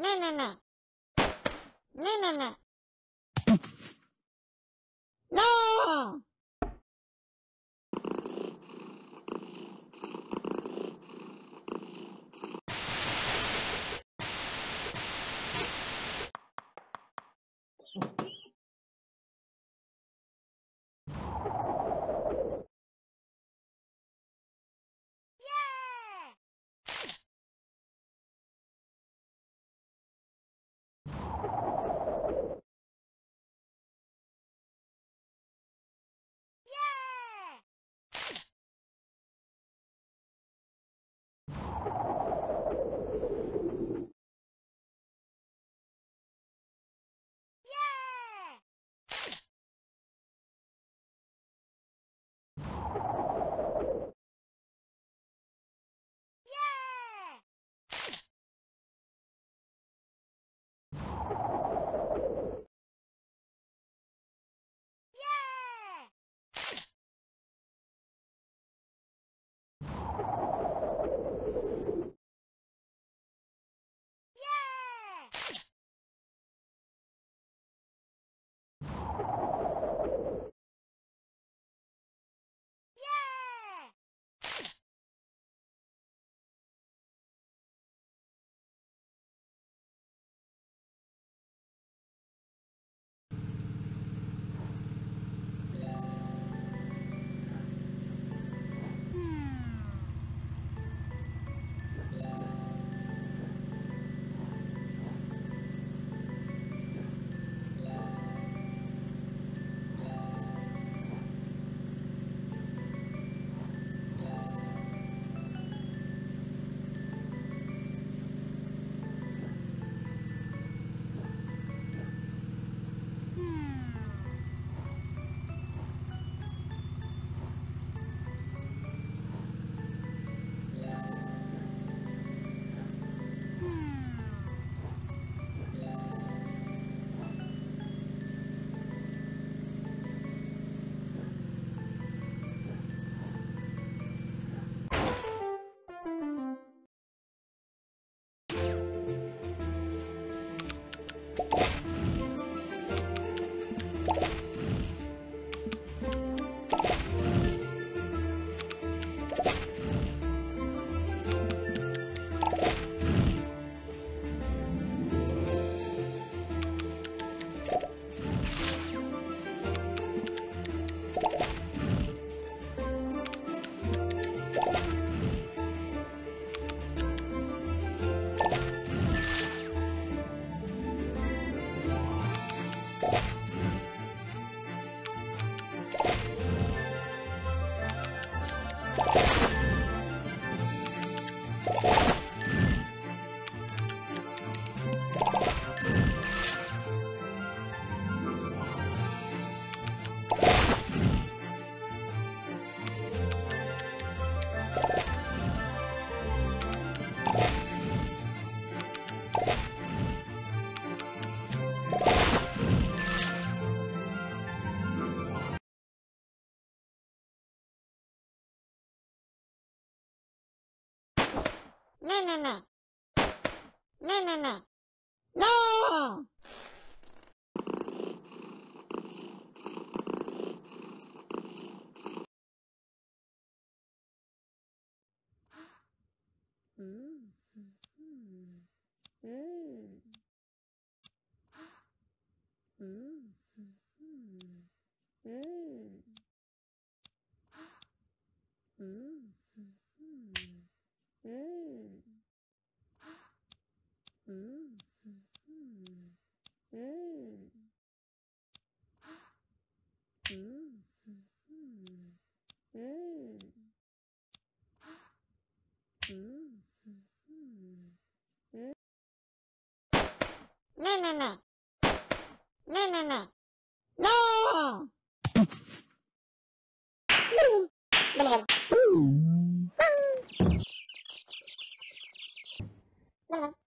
Ne, ne, ne. Ne, ne, ne. No! you No, no, no. No, no, no. No! Mm. Mm. Mm. No, no, no. No, no, no.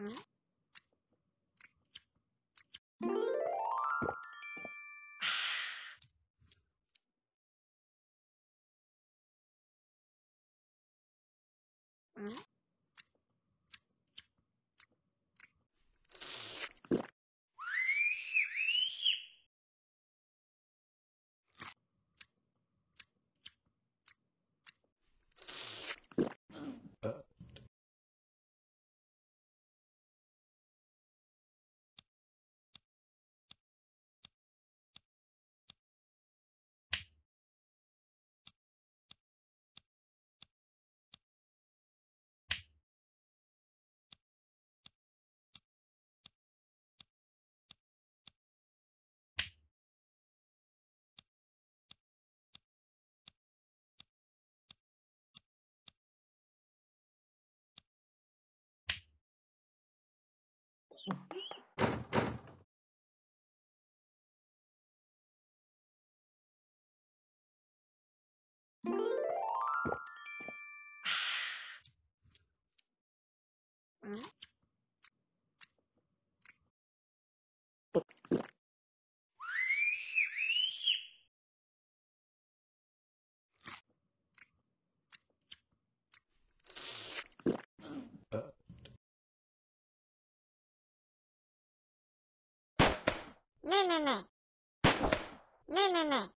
Mm -hmm. 嗯？不。哇！呃。no no no no no no.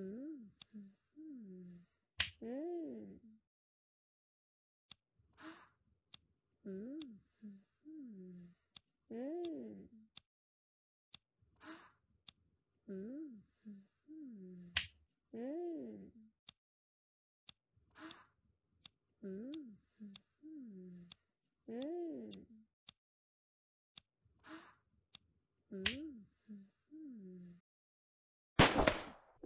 Mm -hmm.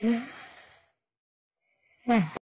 Yeah.